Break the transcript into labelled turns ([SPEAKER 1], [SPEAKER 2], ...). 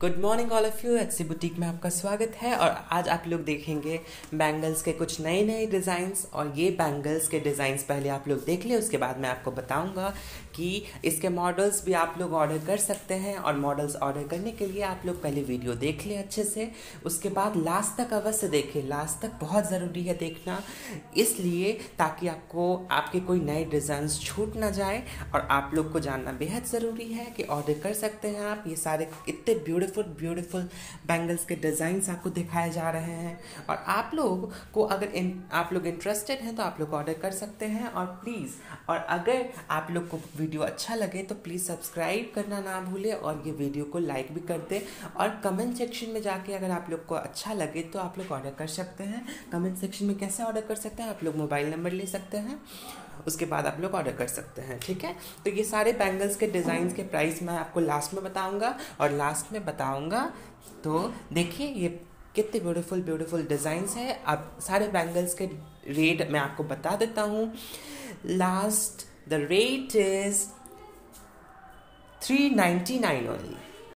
[SPEAKER 1] Good morning all of you H C boutique में आपका स्वागत है और आज आप लोग देखेंगे बैंगल्स के कुछ नए नए डिज़ाइंस और ये बैंगल्स के डिज़ाइंस पहले आप लोग देख लें, उसके बाद मैं आपको बताऊँगा कि इसके मॉडल्स भी आप लोग ऑर्डर कर सकते हैं और मॉडल्स ऑर्डर करने के लिए आप लोग पहले वीडियो देख लें अच्छे से। उसके बाद लास्ट तक अवश्य देखें। लास्ट तक बहुत ज़रूरी है देखना। इसलिए ताकि आपको, आपके कोई नए डिज़ाइन छूट ना जाए और आप लोग को जानना बेहद ज़रूरी है कि ऑर्डर कर सकते हैं आप। ये सारे इतने ब्यूटीफुल ब्यूटीफुल ब्यूटीफुल बैंगल्स के डिज़ाइंस आपको दिखाए जा रहे हैं। और आप लोग को अगर इन, आप लोग इंटरेस्टेड हैं तो आप लोग ऑर्डर कर सकते हैं। और प्लीज़ और अगर आप लोग को वीडियो अच्छा लगे तो प्लीज़ सब्सक्राइब करना ना भूलें और ये वीडियो को लाइक भी कर दें। और कमेंट सेक्शन में जाके अगर आप लोग को अच्छा लगे तो आप लोग ऑर्डर कर सकते हैं। कमेंट सेक्शन में कैसे ऑर्डर कर सकते हैं? आप लोग मोबाइल नंबर ले सकते हैं। उसके बाद आप लोग ऑर्डर कर सकते हैं, ठीक है? तो ये सारे बैंगल्स के डिज़ाइन के प्राइस मैं आपको लास्ट में बताऊँगा। और लास्ट में बताऊँगा। तो देखिए, ये कितने ब्यूटीफुल ब्यूटीफुल डिज़ाइंस है। अब सारे बैंगल्स के रेट मैं आपको बता देता हूँ। Last the rate is three ninety nine only